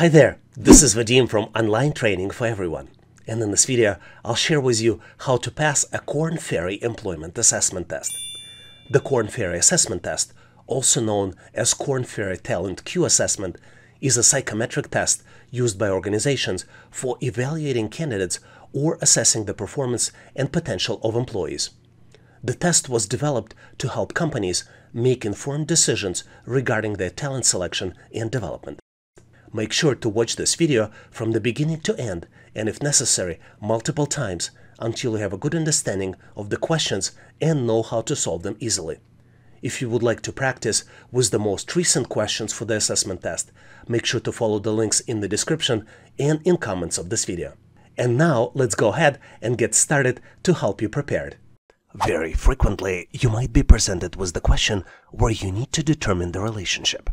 Hi there, this is Vadim from Online Training for Everyone. And in this video, I'll share with you how to pass a Korn Ferry Employment Assessment Test. The Korn Ferry Assessment Test, also known as Korn Ferry Talent Q Assessment, is a psychometric test used by organizations for evaluating candidates or assessing the performance and potential of employees. The test was developed to help companies make informed decisions regarding their talent selection and development. Make sure to watch this video from the beginning to end and if necessary multiple times until you have a good understanding of the questions and know how to solve them easily. If you would like to practice with the most recent questions for the assessment test, make sure to follow the links in the description and in comments of this video. And now let's go ahead and get started to help you prepared. Very frequently, you might be presented with the question where you need to determine the relationship.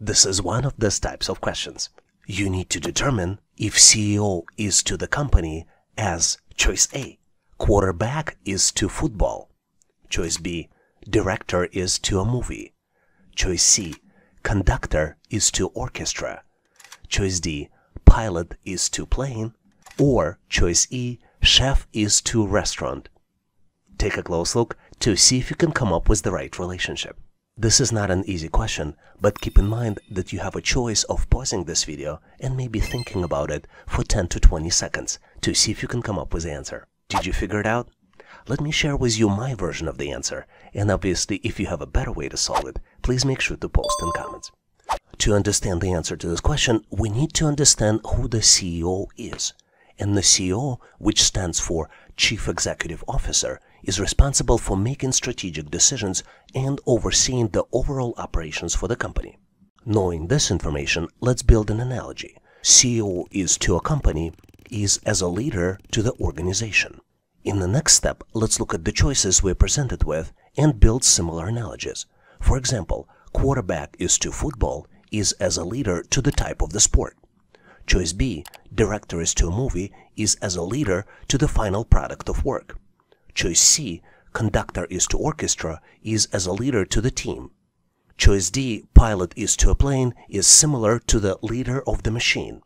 This is one of these types of questions. You need to determine if CEO is to the company as choice A, quarterback is to football, choice B, director is to a movie, choice C, conductor is to orchestra, choice D, pilot is to plane, or choice E, chef is to restaurant. Take a close look to see if you can come up with the right relationship. This is not an easy question, but keep in mind that you have a choice of pausing this video and maybe thinking about it for 10 to 20 seconds to see if you can come up with the answer. Did you figure it out? Let me share with you my version of the answer, and obviously if you have a better way to solve it, please make sure to post in comments. To understand the answer to this question, we need to understand who the CEO is. And the CEO, which stands for Chief Executive Officer, is responsible for making strategic decisions and overseeing the overall operations for the company. Knowing this information, let's build an analogy. CEO is to a company is as a leader to the organization. In the next step, let's look at the choices we're presented with and build similar analogies. For example, quarterback is to football is as a leader to the type of the sport. Choice B, director is to a movie is as a leader to the final product of work. Choice C, conductor is to orchestra, is as a leader to the team. Choice D, pilot is to a plane, is similar to the leader of the machine.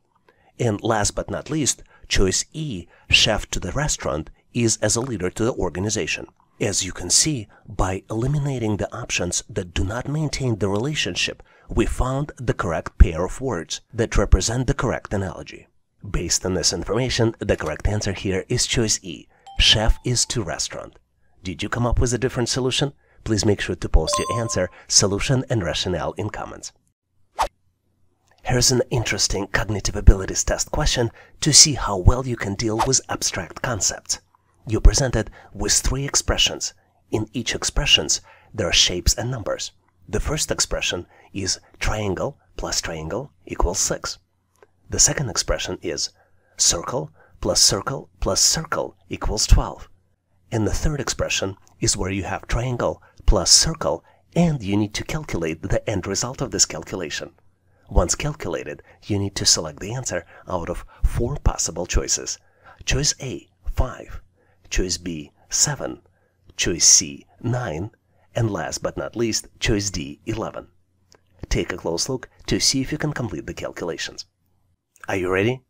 And last but not least, choice E, chef to the restaurant, is as a leader to the organization. As you can see, by eliminating the options that do not maintain the relationship, we found the correct pair of words that represent the correct analogy. Based on this information, the correct answer here is choice E, Chef is to restaurant. Did you come up with a different solution? Please make sure to post your answer, solution, and rationale in comments. Here's an interesting cognitive abilities test question to see how well you can deal with abstract concepts. You're presented with three expressions. In each expressions, there are shapes and numbers. The first expression is triangle plus triangle equals 6. The second expression is circle plus circle plus circle equals 12. And the third expression is where you have triangle plus circle and you need to calculate the end result of this calculation. Once calculated, you need to select the answer out of four possible choices. Choice A, 5. Choice B, 7. Choice C, 9. And last but not least, choice D, 11. Take a close look to see if you can complete the calculations. Are you ready?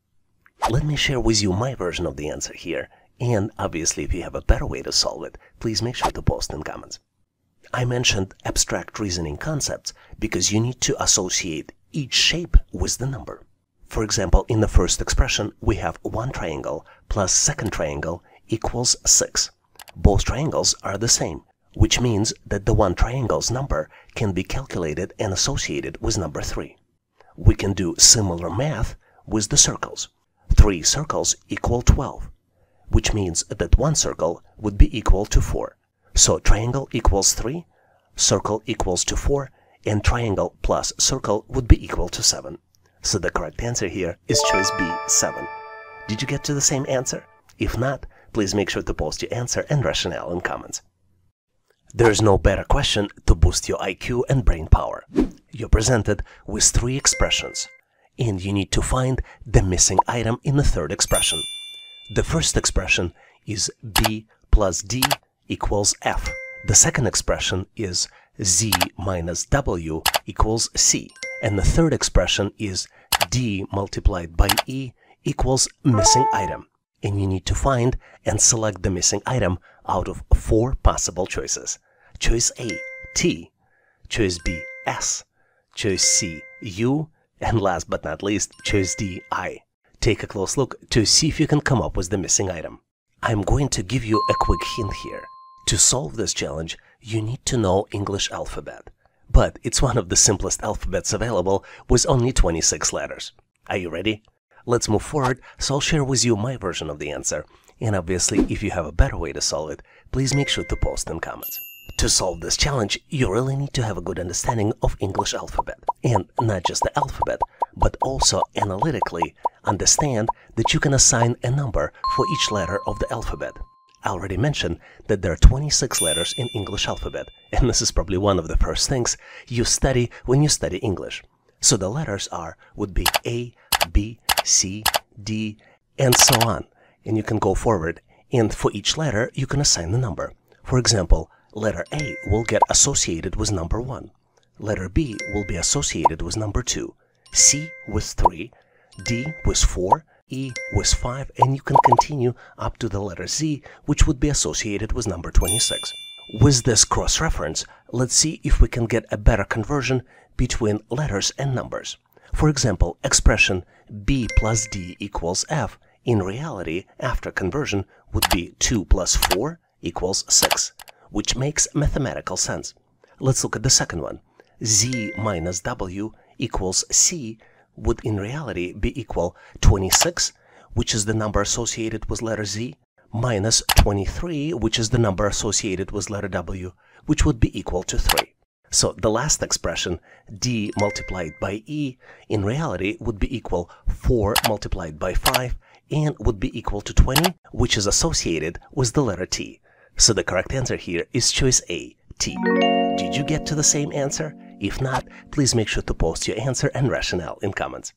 Let me share with you my version of the answer here, and obviously if you have a better way to solve it, please make sure to post in comments. I mentioned abstract reasoning concepts because you need to associate each shape with the number. For example, in the first expression, we have one triangle plus second triangle equals 6. Both triangles are the same, which means that the one triangle's number can be calculated and associated with number 3. We can do similar math with the circles. Three circles equal 12, which means that one circle would be equal to 4. So triangle equals 3, circle equals to 4, and triangle plus circle would be equal to 7. So the correct answer here is choice B, 7. Did you get to the same answer? If not, please make sure to post your answer and rationale in comments. There's no better question to boost your IQ and brain power. You're presented with three expressions and you need to find the missing item in the third expression. The first expression is b plus d equals f. The second expression is z minus w equals c. And the third expression is D multiplied by E equals missing item. And you need to find and select the missing item out of four possible choices. Choice A, T. Choice B, S. Choice C, U. And last but not least, choice D, I. Take a close look to see if you can come up with the missing item. I'm going to give you a quick hint here. To solve this challenge, you need to know English alphabet. But it's one of the simplest alphabets available with only 26 letters. Are you ready? Let's move forward, so I'll share with you my version of the answer. And obviously, if you have a better way to solve it, please make sure to post in comments. To solve this challenge, you really need to have a good understanding of English alphabet. And not just the alphabet, but also analytically understand that you can assign a number for each letter of the alphabet. I already mentioned that there are 26 letters in English alphabet, and this is probably one of the first things you study when you study English. So the letters are would be A, B, C, D, and so on. And you can go forward, and for each letter, you can assign the number. For example, letter A will get associated with number 1. Letter B will be associated with number 2. C with 3, D with 4, E with 5, and you can continue up to the letter Z, which would be associated with number 26. With this cross-reference, let's see if we can get a better conversion between letters and numbers. For example, expression B plus D equals F in reality, after conversion, would be 2 plus 4 equals 6, which makes mathematical sense. Let's look at the second one. Z minus W equals C would in reality be equal 26, which is the number associated with letter Z, minus 23, which is the number associated with letter W, which would be equal to 3. So the last expression, D multiplied by E, in reality would be equal 4 multiplied by 5 and would be equal to 20, which is associated with the letter T. So the correct answer here is choice A, T. Did you get to the same answer? If not, please make sure to post your answer and rationale in comments.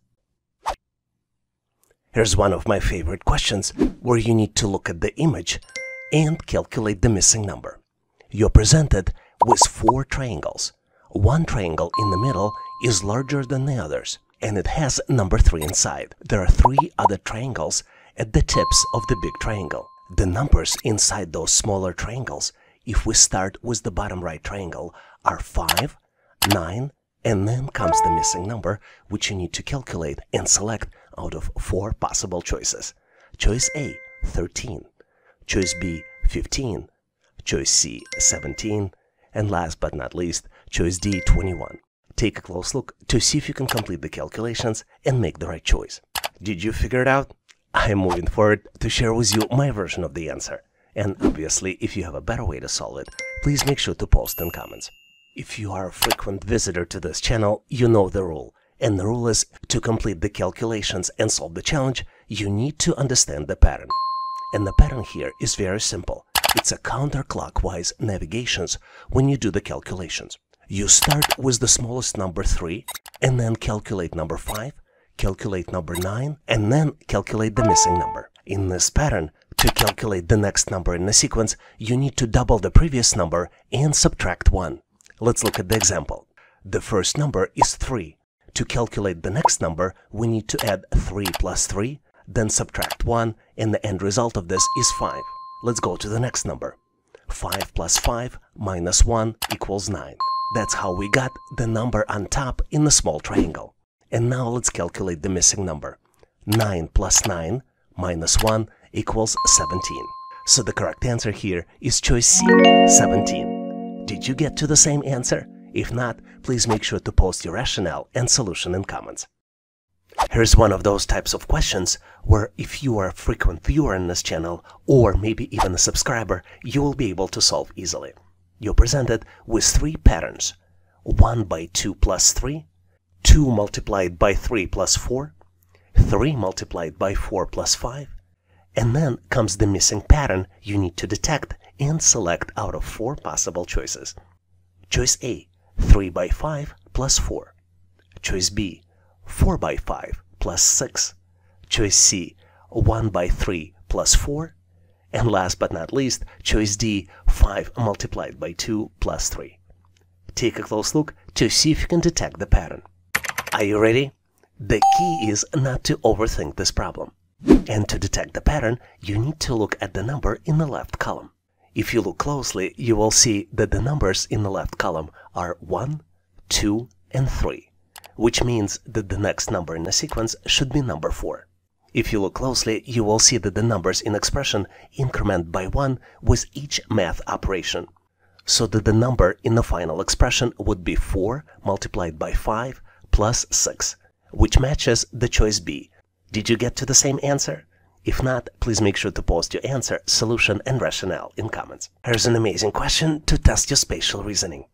Here's one of my favorite questions where you need to look at the image and calculate the missing number. You're presented with four triangles. One triangle in the middle is larger than the others and it has number 3 inside. There are three other triangles at the tips of the big triangle. The numbers inside those smaller triangles, if we start with the bottom right triangle, are 5, 9, and then comes the missing number, which you need to calculate and select out of four possible choices. Choice A, 13. Choice B, 15. Choice C, 17. And last but not least, choice D, 21. Take a close look to see if you can complete the calculations and make the right choice. Did you figure it out? I am moving forward to share with you my version of the answer. And obviously, if you have a better way to solve it, please make sure to post in comments. If you are a frequent visitor to this channel, you know the rule. And the rule is to complete the calculations and solve the challenge, you need to understand the pattern. And the pattern here is very simple. It's a counterclockwise navigations when you do the calculations. You start with the smallest number 3 and then calculate number 5, calculate number 9 and then calculate the missing number. In this pattern, to calculate the next number in the sequence, you need to double the previous number and subtract 1. Let's look at the example. The first number is 3. To calculate the next number, we need to add 3 plus 3, then subtract 1, and the end result of this is 5. Let's go to the next number. 5 plus 5 minus 1 equals 9. That's how we got the number on top in the small triangle. And now let's calculate the missing number. 9 plus 9 minus 1 equals 17. So the correct answer here is choice C, 17. Did you get to the same answer? If not, please make sure to post your rationale and solution in comments. Here's one of those types of questions where if you are a frequent viewer in this channel or maybe even a subscriber, you will be able to solve easily. You're presented with three patterns. 1 by 2 plus 3, 2 multiplied by 3 plus 4, 3 multiplied by 4 plus 5, and then comes the missing pattern you need to detect and select out of four possible choices. Choice A, 3 by 5 plus 4. Choice B, 4 by 5 plus 6. Choice C, 1 by 3 plus 4. And last but not least, choice D, 5 multiplied by 2 plus 3. Take a close look to see if you can detect the pattern. Are you ready? The key is not to overthink this problem. And to detect the pattern, you need to look at the number in the left column. If you look closely, you will see that the numbers in the left column are 1, 2, and 3, which means that the next number in the sequence should be number 4. If you look closely, you will see that the numbers in expression increment by 1 with each math operation, so that the number in the final expression would be 4 multiplied by 5 plus 6, which matches the choice B. Did you get to the same answer? If not, please make sure to post your answer, solution, and rationale in comments. Here's an amazing question to test your spatial reasoning.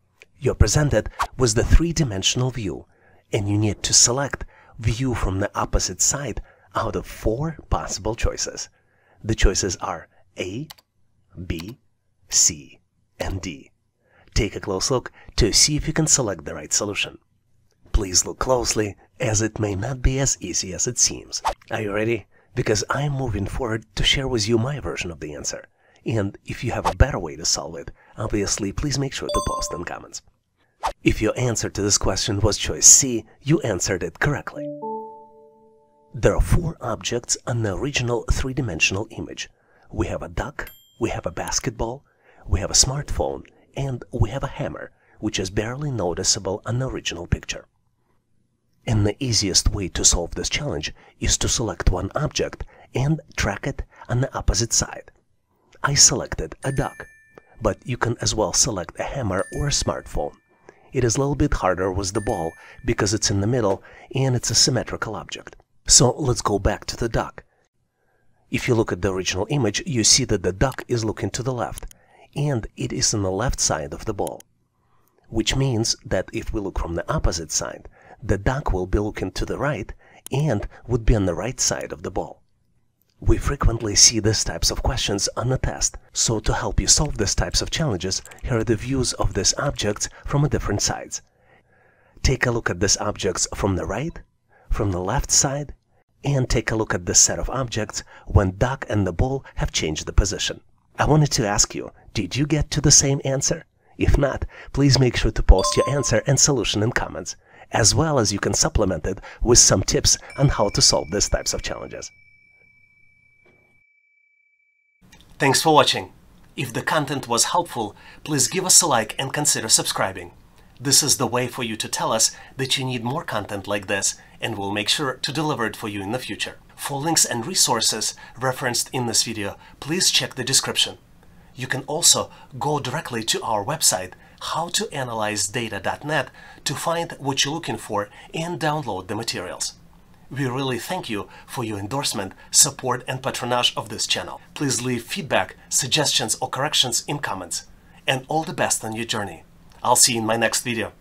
You're presented with the three-dimensional view, and you need to select view from the opposite side out of four possible choices. The choices are A, B, C, and D. Take a close look to see if you can select the right solution. Please look closely, as it may not be as easy as it seems. Are you ready? because I'm moving forward to share with you my version of the answer. And if you have a better way to solve it, obviously please make sure to post in comments. If your answer to this question was choice C, you answered it correctly. There are four objects on the original three-dimensional image. We have a duck, we have a basketball, we have a smartphone, and we have a hammer, which is barely noticeable on the original picture. And the easiest way to solve this challenge is to select one object and track it on the opposite side. I selected a duck, but you can as well select a hammer or a smartphone. It is a little bit harder with the ball because it's in the middle and it's a symmetrical object. So let's go back to the duck. If you look at the original image, you see that the duck is looking to the left and it is on the left side of the ball. Which means that if we look from the opposite side, the duck will be looking to the right and would be on the right side of the ball. We frequently see these types of questions on the test, so to help you solve these types of challenges, here are the views of these objects from different sides. Take a look at these objects from the right, from the left side, and take a look at this set of objects when duck and the ball have changed the position. I wanted to ask you, did you get to the same answer? If not, please make sure to post your answer and solution in comments as well as you can supplement it with some tips on how to solve these types of challenges. Thanks for watching. If the content was helpful, please give us a like and consider subscribing. This is the way for you to tell us that you need more content like this and we'll make sure to deliver it for you in the future. For links and resources referenced in this video, please check the description. You can also go directly to our website howtoanalyzedata.net to find what you're looking for and download the materials. We really thank you for your endorsement, support, and patronage of this channel. Please leave feedback, suggestions, or corrections in comments. And all the best on your journey. I'll see you in my next video.